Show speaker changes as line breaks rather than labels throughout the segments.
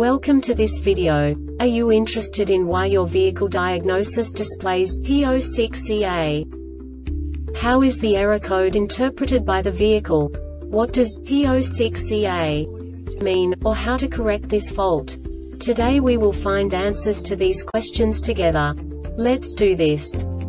Welcome to this video. Are you interested in why your vehicle diagnosis displays P06EA? How is the error code interpreted by the vehicle? What does P06EA mean, or how to correct this fault? Today we will find answers to these questions together. Let's do this.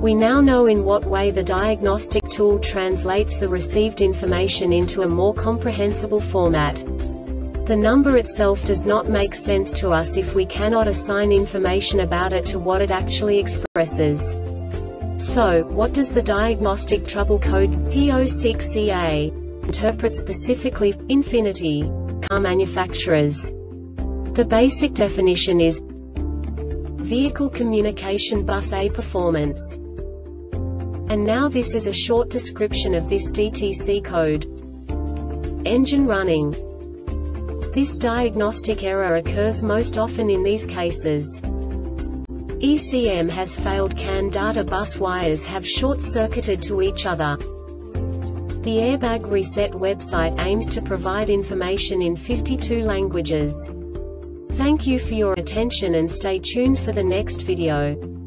We now know in what way the diagnostic tool translates the received information into a more comprehensible format. The number itself does not make sense to us if we cannot assign information about it to what it actually expresses. So, what does the diagnostic trouble code P06EA interpret specifically infinity car manufacturers? The basic definition is Vehicle Communication Bus A Performance and now this is a short description of this DTC code. Engine running. This diagnostic error occurs most often in these cases. ECM has failed CAN data bus wires have short-circuited to each other. The Airbag Reset website aims to provide information in 52 languages. Thank you for your attention and stay tuned for the next video.